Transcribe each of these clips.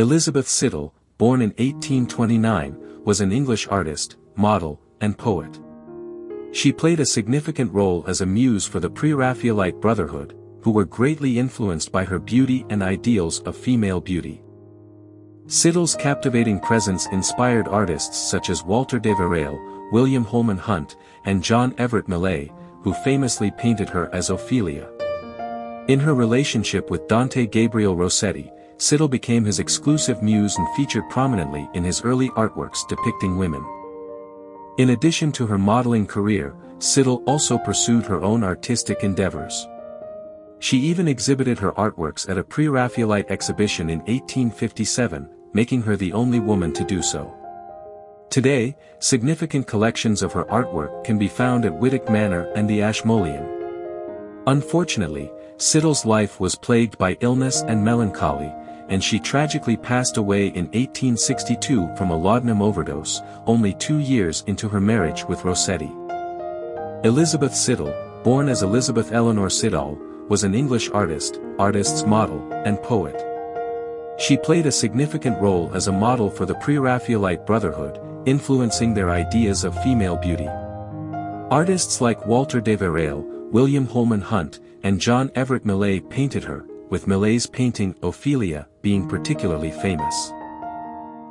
Elizabeth Siddal, born in 1829, was an English artist, model, and poet. She played a significant role as a muse for the pre-Raphaelite Brotherhood, who were greatly influenced by her beauty and ideals of female beauty. Siddal's captivating presence inspired artists such as Walter Deverell, William Holman Hunt, and John Everett Millais, who famously painted her as Ophelia. In her relationship with Dante Gabriel Rossetti, Siddal became his exclusive muse and featured prominently in his early artworks depicting women. In addition to her modeling career, Siddal also pursued her own artistic endeavors. She even exhibited her artworks at a pre-Raphaelite exhibition in 1857, making her the only woman to do so. Today, significant collections of her artwork can be found at Wightwick Manor and the Ashmolean. Unfortunately, Siddal's life was plagued by illness and melancholy, and she tragically passed away in 1862 from a laudanum overdose, only two years into her marriage with Rossetti. Elizabeth Siddal, born as Elizabeth Eleanor Siddall, was an English artist, artist's model, and poet. She played a significant role as a model for the pre-Raphaelite Brotherhood, influencing their ideas of female beauty. Artists like Walter Deverell, William Holman Hunt, and John Everett Millais painted her, with Millais's painting Ophelia being particularly famous.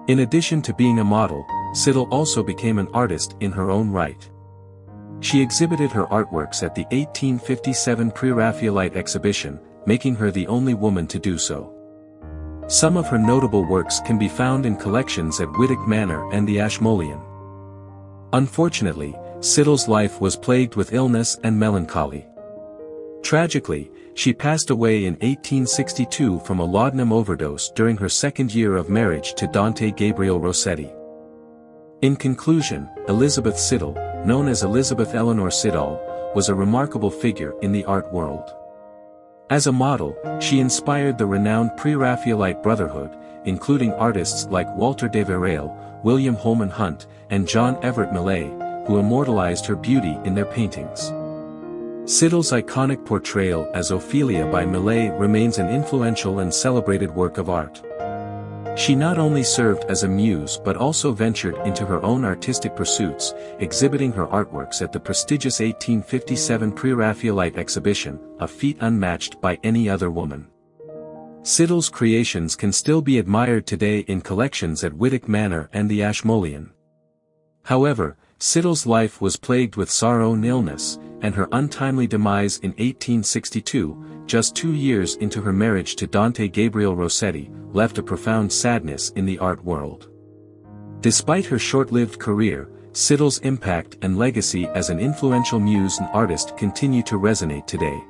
In addition to being a model, Siddal also became an artist in her own right. She exhibited her artworks at the 1857 Pre-Raphaelite exhibition, making her the only woman to do so. Some of her notable works can be found in collections at Wightwick Manor and the Ashmolean. Unfortunately, Siddal's life was plagued with illness and melancholy. Tragically, she passed away in 1862 from a laudanum overdose during her second year of marriage to Dante Gabriel Rossetti. In conclusion, Elizabeth Siddal, known as Elizabeth Eleanor Siddall, was a remarkable figure in the art world. As a model, she inspired the renowned Pre-Raphaelite Brotherhood, including artists like Walter Deverell, William Holman Hunt, and John Everett Millais, who immortalized her beauty in their paintings. Siddal's iconic portrayal as Ophelia by Millais remains an influential and celebrated work of art. She not only served as a muse but also ventured into her own artistic pursuits, exhibiting her artworks at the prestigious 1857 Pre-Raphaelite exhibition, a feat unmatched by any other woman. Siddal's creations can still be admired today in collections at Wightwick Manor and the Ashmolean. However, Siddal's life was plagued with sorrow and illness, and her untimely demise in 1862, just two years into her marriage to Dante Gabriel Rossetti, left a profound sadness in the art world. Despite her short-lived career, Siddal's impact and legacy as an influential muse and artist continue to resonate today.